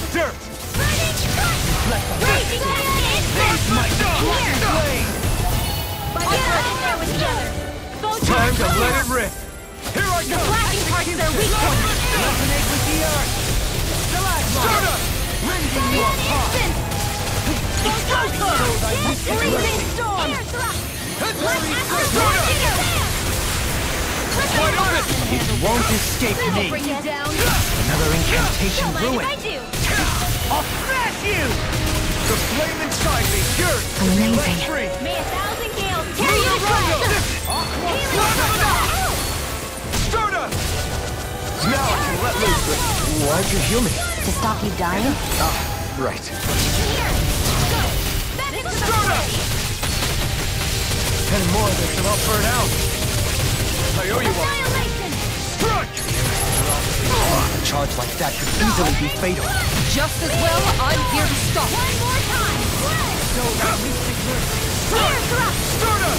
like dirt! Burning Let Raging There's my blade! By the time there was together, Time to let it rip! Here I go! The blacking parts are weak point! Resonate with the earth! You! It won't escape me! Another incantation ruined! If I do. I'll smash you! The flame inside me yearns to be let Amazing. free! May a thousand gales tear you to shreds. Sturda! Now I can let loose the... Why'd you heal me? To stop you dying? Ah, right. Sturda! And more of this and I'll burn out! I owe you one! Annihilation. Strike! A charge like that could easily be fatal. Just as well, I'm here to stop. One more time. Spear thrust. Sturda!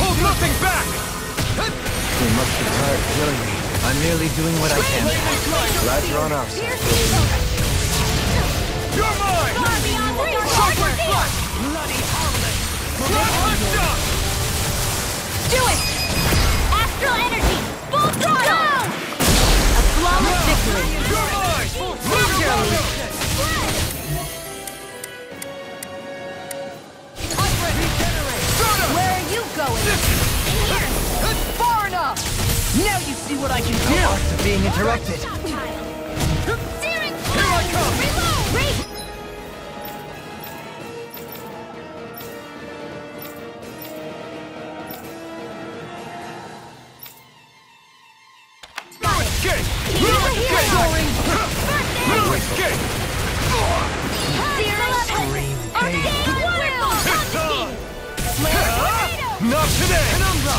Hold nothing back! You must be tired of killing me. I'm merely doing what I can. Glad you're on our side. You're mine! Far beyond the dark flash! Bloody harmless! See what I can do! Parts are being interrupted. Searing Here I come! Reload! Re- Got it. Escape! Over here! Soaring! First No escape! Sear Scream pain. Wonderful! King! Tornado! Not today! Penumbra!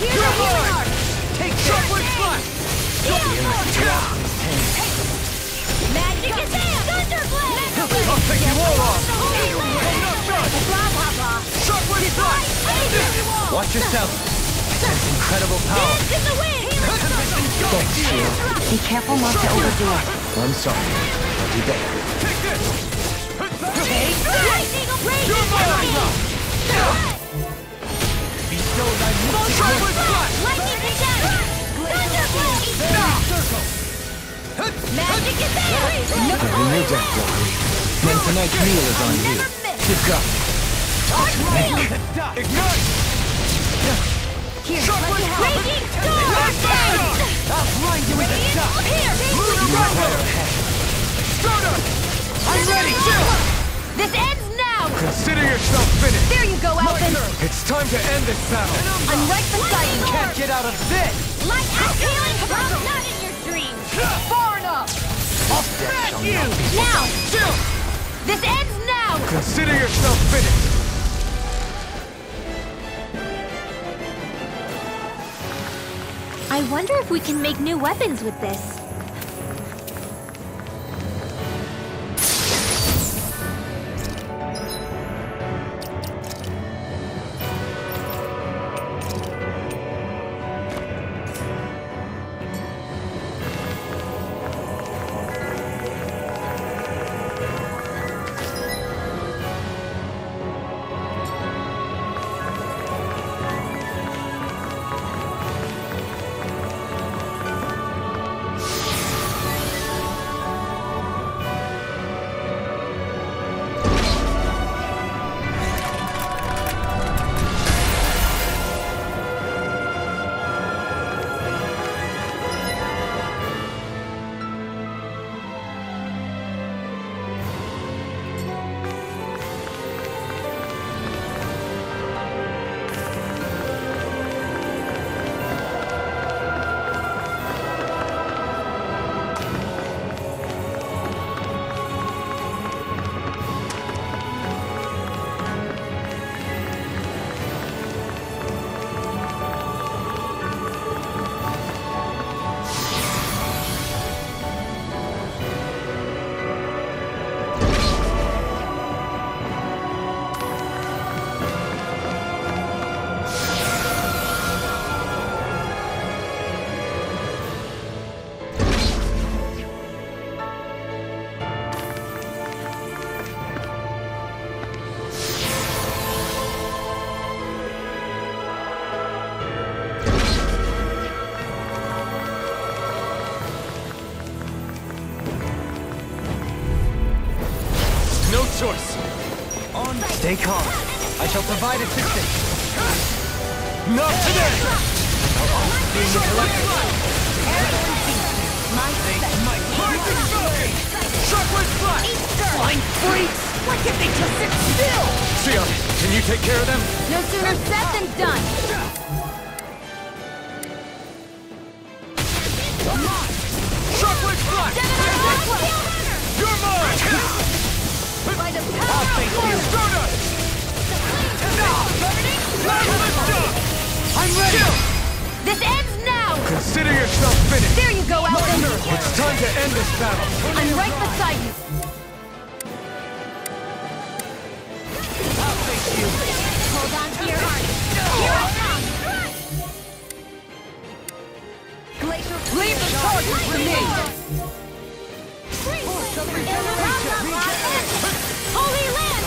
Here's You're a healing mine! arc! Take! Magic! Thunderblade! I'll take you all. Sharpwood Flash! Watch yourself! That's incredible power! Dance in the wind! Thanks, Shield. Be careful not to overdo it. I'm sorry. I'll be better. Take this! Lightning ablaze! You're mine! Bestow thy Sharpwood Flash! Lightning attack! Magic is there! Earn your death, Then tonight's meal is on you. Never miss! Keep up. Arcane! Ignite! Here, Consider yourself finished! There you go, Alphen! It's time to end this battle! I'm right beside you! Can't get out of this! Light and healing come not in your dreams! Far enough! I'll smash you! Now! This ends now! Consider yourself finished! I wonder if we can make new weapons with this. Stay calm. I shall provide assistance. Not today! Being collected. Shockwave Flash! Flying freaks! Why can't they just sit still? Shionne, can you take care of them? No sooner said than done. Battle! I'm right beside you. I'll you! Hold on to your heart. Here I come! Glacier Leave the charges for me! Holy Land!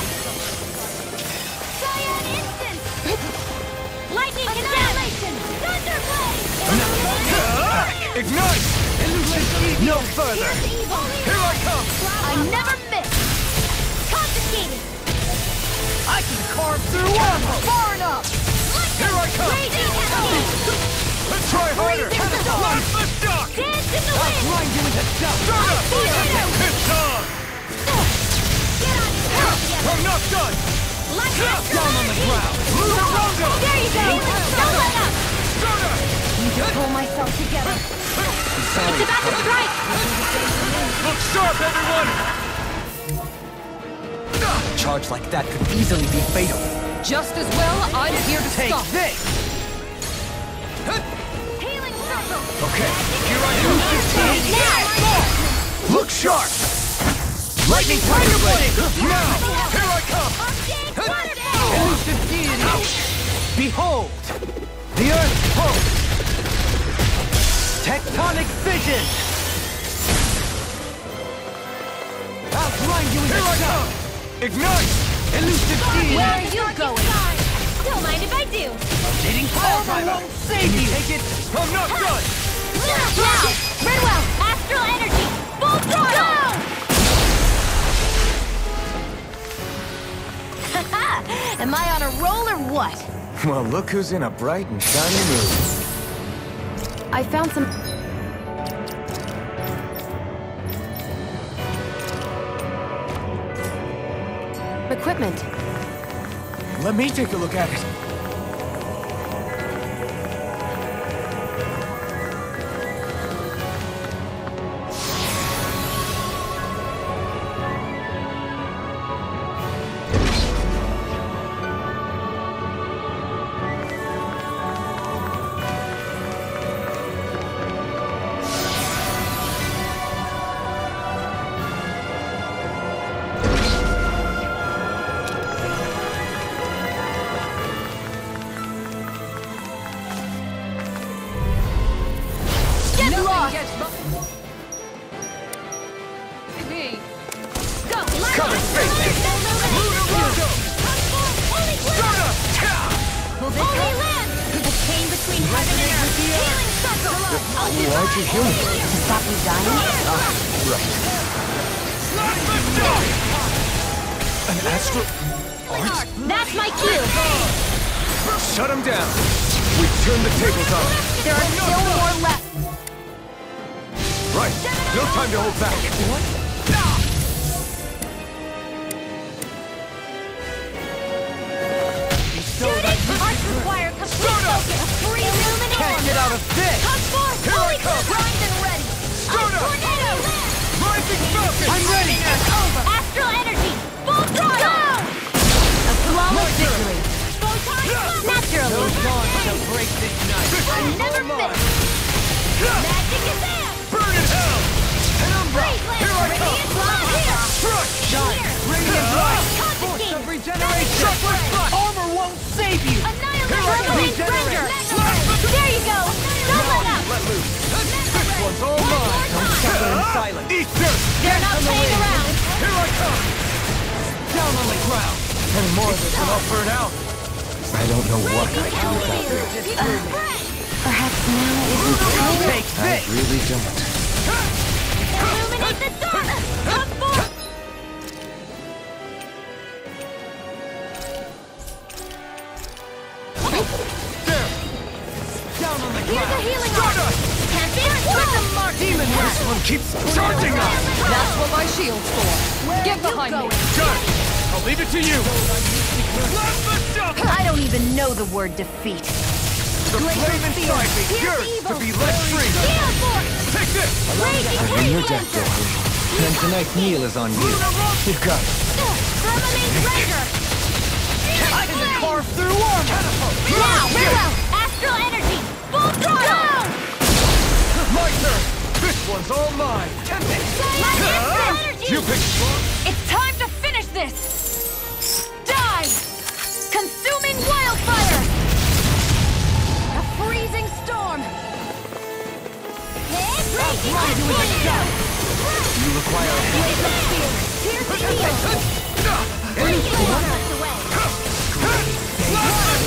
Cyan Instant! Lightning Annihilation! Thunderblade! Ignite! Ah! No further! Here I come! I never miss! Confiscated! I can carve through armor far enough! Here I come! Let's try harder! Freeze the! Duck! Dance in the wind! Grind you into dust! Stardust! It's on! Get on your! I'm not done! Like Down on the ground! Lunarongo! There you go! Don't let up! Stardust! Need to pull myself together. It's about to strike! Look sharp, everyone! A charge like that could easily be fatal. Just as well, I'm here to Take stop. this! Healing circle! Okay, here I go! Now! Look sharp! Lightning Tiger Blade! Now! Here I come! Arcade waterfall! Elusive deity! Behold! The Earth's pulse! Tectonic vision! I'll grind you into dust! Ignite! Elusive deity! Where are you going? Don't mind if I do. Rotating Pile Driver! Can you take it? I'm not done! Now! Redwell! Astral energy! Full throttle! Haha! Am I on a roll or what? Well, look who's in a bright and shiny mood. I found some... Equipment. Let me take a look at it. Why'd you heal me? To stop you dying? Right. An astral... Art? That's my cue! Shut him down! We've turned the tables on. There are still more left! Right. No time to hold back. Bestow get out of this! Come forth! Here I Holy come. Primed and ready! Stardust! A tornado! Rising Falcon! I'm ready! Over! Astral energy! Full throttle! A flawless victory. Naturally! Dawn shall break this night. I never miss! Magic is in! Burn in hell! Penumbra! Here I come! Radiant Blood! Here! Struck! Here! Radiant light! Confiscate! Force of regeneration! Shockwave Armor won't save you! Annihilate! Here let loose! This one's all mine! Don't suffer in silence! Eat dirt! They're not playing around! Here I come! Down on the ground! And more of this and I'll burn out! I don't know what I'd do without you. Perhaps now isn't the time. I really don't. Illuminate the dark! Come forth! Down on the Here's a healing art! Can't be Let them mark Demon, this one keeps charging us! That's what my shield's for. Get behind me. Done! I'll leave it to you! Let the shot! I don't even know the word defeat. The flame inside me Here's yearns to be let free! Take this! Raging In your death, Lancer! Joker. And tonight's meal is on you. You've got it. Vermilion Ranger! I can carve through armor! Now, farewell! Astral Energy! Full throttle! My turn! This one's all mine! Energy! You pick strong! It's time to finish this! Die! Consuming wildfire! A freezing storm! Raging tornado! You require a Blaze of blast away!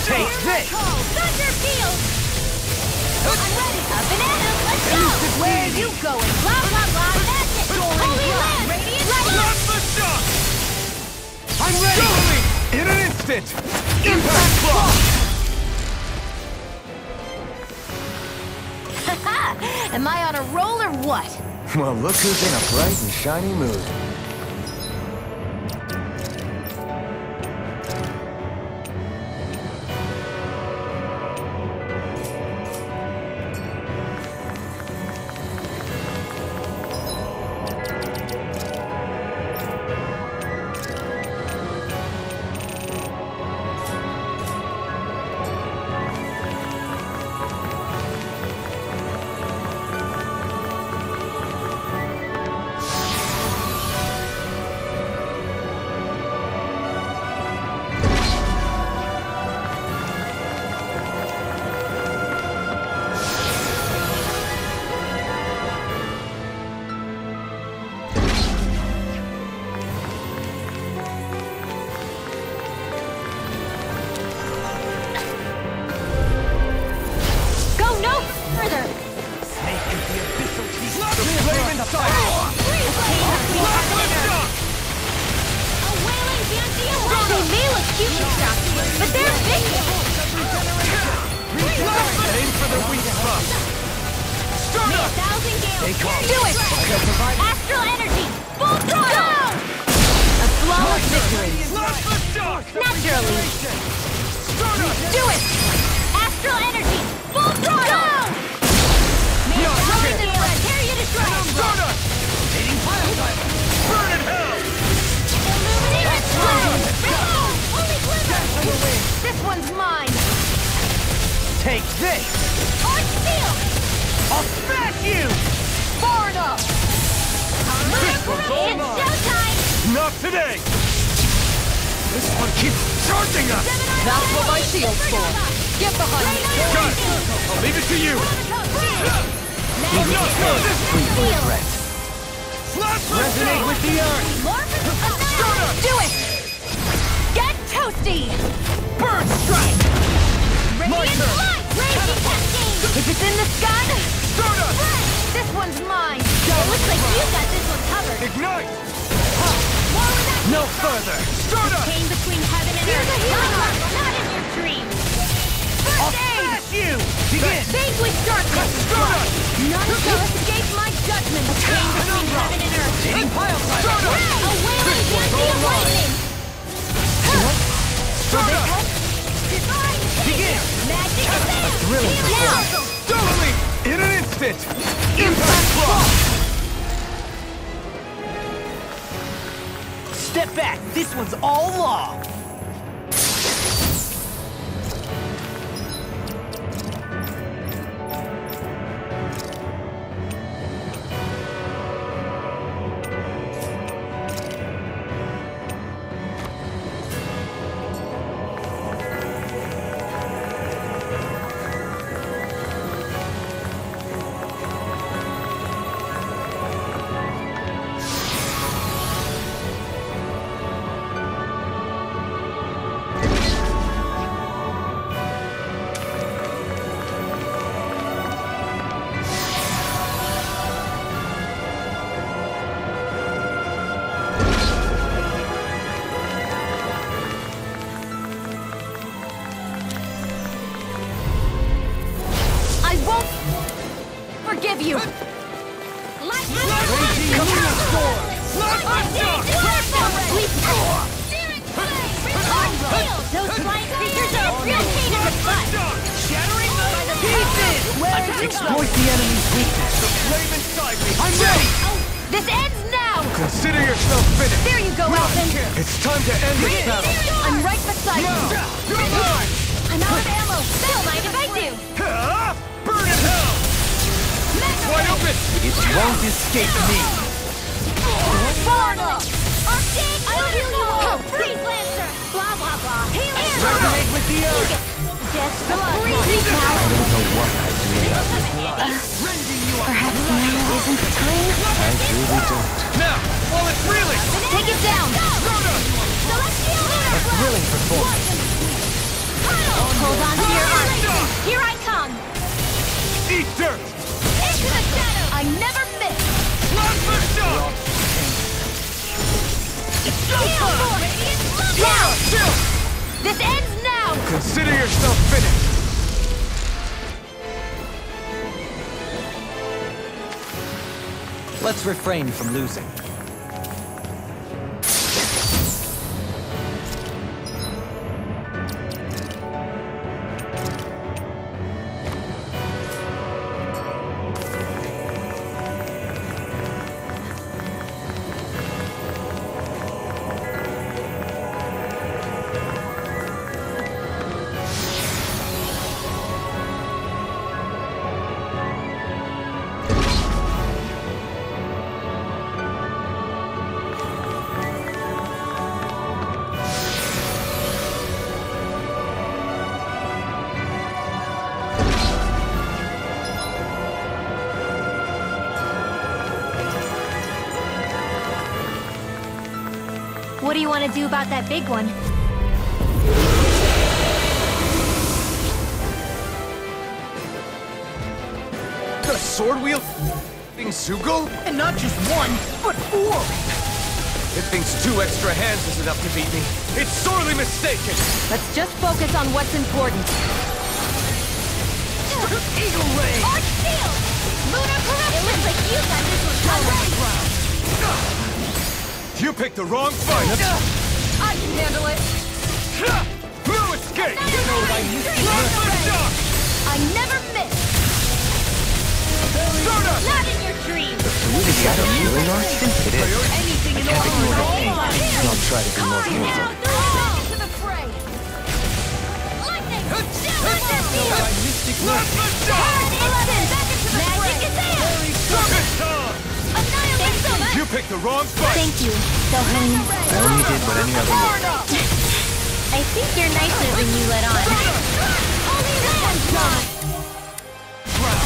Take this! Thunder! I'm ready! A banana, let's go! Where are you going? Blah, blah, blah, that's it! Holy land! Radiant Let the shot! I'm ready! In an instant! Impact block! Am I on a roll or what? Well, look who's in a bright and shiny mood. They may look cute and but they're vicious! Aim for the weak spot! Do it! Astral energy! Full! A flawless victory! Naturally! Do it! Astral energy! Full throttle! This one's mine! Take this! I'll smash you! This one's mine! Not today! This one keeps charging us! That's what my shield's for. Get behind me. Got it! I'll leave it to you! Of this! Resonate with the earth! Do it! Get toasty! Burn strike! Radiant light! Raging cascade! If it's in the sky, this one's mine! It looks like you got this one covered! Ignite! More with that No further! Start up! Came between heaven and earth! Not in your dreams! I'll aid! you! Begin! Vanquish darkness! None shall escape my judgment! Between heaven and earth! Eating pile Start up! A wailing This one's Giantia all lightning! Up! Divine Begin! Magic thrilling Now! In an instant! Impact block! Step back! This one's all law! Exploit the enemy's weakness. The Flame inside me! I'm ready! Oh, this ends now! Consider yourself finished. There you go, Alphen! It's time to end this battle. I'm right beside you! You're mine! I'm out of ammo! Don't mind if I do! Burn in hell! Wide open! It won't escape me. Farno! Arctic! I'll heal you all! Freeze Lancer! Blah, blah, blah! Here! Resonate with the earth! Just the freeze now! I don't know what I'd do without you. Rending Perhaps now isn't the time? I really don't. Now, while it's reeling! Take it down! Celestial A thrilling performance. Hold on to your arm! Here I come! Eat dirt! Into the shadow! I never miss! Plasma shock! Heal for Radiant Now! This ends now! Consider yourself finished! Let's refrain from losing. Want to do about that big one? The sword wheel thing Sugol? And not just one, but four! It thinks two extra hands is enough to beat me. It's sorely mistaken! Let's just focus on what's important. Eagle Ray! You picked the wrong fight! I can handle it! No escape! You know what I used to Plasma shock! I never miss! Soda! Not in your dreams! Is that a healing art? It is. Anything in can't order ignore of all it. I'll try to be more Now, careful. throw back into the fray! Lightning! Silver Field! Plasma shock! Eleven! Back into the Magic is in! Serpent tongue! Annihilation! You picked the wrong fight! Thank you. So, honey, I only did what any other would. I think you're nicer than you let on. Holy Land God!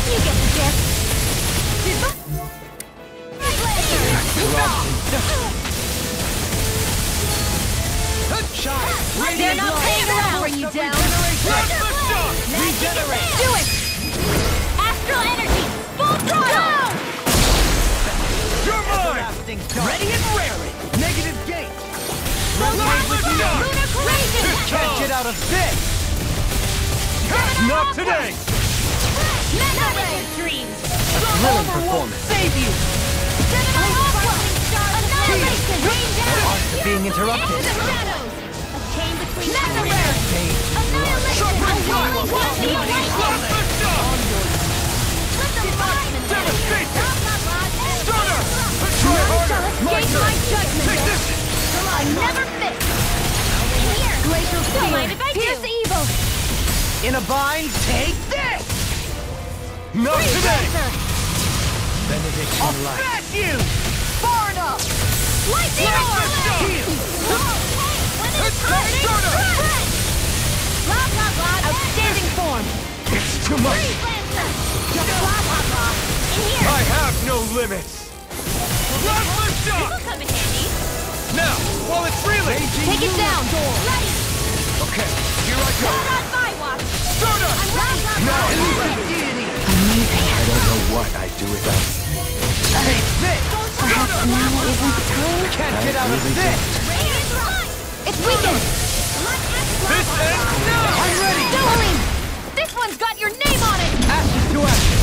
You get the gist. They're not playing around. Bring you down! Plasma! Regenerate. Do it. Astral energy. Full throttle. Ready and raring! Negative gate! Resonate with the earth! Can't get out of this! Not today! Mega Ray. Dreams. Thrilling performance. Save you! Annihilation. Being interrupted. Into the shadows. A chain between Ray. Annihilation. A My my judgment. Take this! I never miss. Here. Glacial Don't Spear. mind if I Here's do. evil. In a bind, take this! Not today! Benediction I'll light. smash you! Far enough! Lightning Plasma roar. shock! Whoa, hey, when it's Let's go, burning, run. Blah, blah, blah. Outstanding form. It's too much! Freeze Lancer. Just blah, blah, blah. In here. I have no limits! Plasma shock! This'll come in handy. Now, while it's reeling! Take it down. Ready. Okay, here I go! Not on my watch. Soda! I'm blah, blah, blah. Amazing. I don't know what I'd do without you. Take this! Perhaps now isn't the time? Can't get out of this! It's weakened. This ends now! I'm ready! Dueling. This one's got your name on it. Ashes to ashes!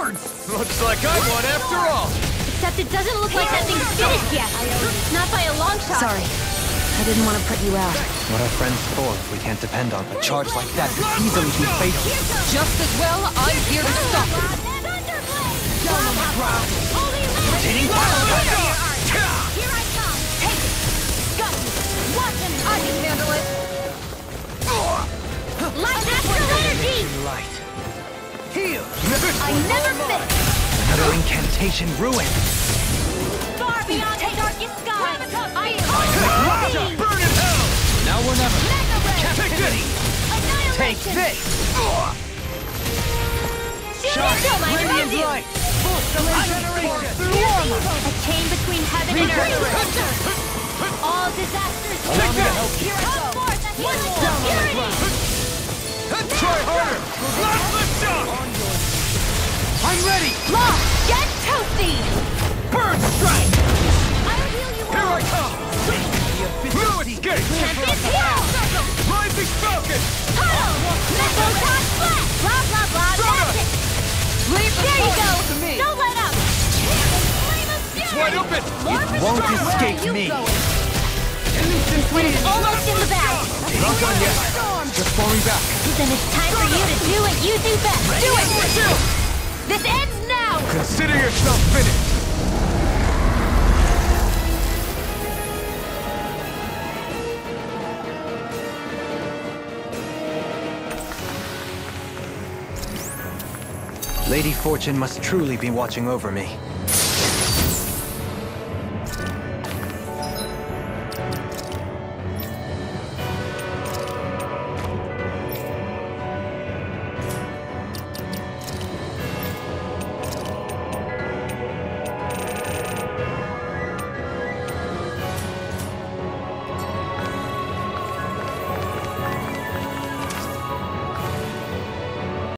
Swords! Looks like I won after all! Except it doesn't look like that thing's finished yet. Not by a long shot. Sorry. I didn't want to put you out. What are friends for if we can't depend on A charge like that could easily be fatal. Just as well, I'm here to stop it. Thunderblade! Down on the ground! Holy Land! Here. I come! Take it! Got you! Watch him! I can handle it. Light astral energy! Light. Heal! I never miss! Another incantation ruined. Far beyond the darkest sky! I am Burn in hell! Now or never. Mega Ray! Captivity. Take this! Shoot into my Radiant you! light! A chain between heaven and earth. All disasters. Allow me to help you. Come forth, healing security. Try harder! Last lift shot! I'm ready! Law, get toasty. Burn strike! I'll heal you Here all. I come! No escape! Champions heal. Rising Falcon! Huddle. Metal top flat. Blah, blah, blah. That's it. There you go. Don't let up. It's wide open! More won't escape me. One is almost in the bag. Not done yet. Just falling back. Then it's time for you to do what you do best. Do it! This ends now! Consider yourself finished! Lady Fortune must truly be watching over me.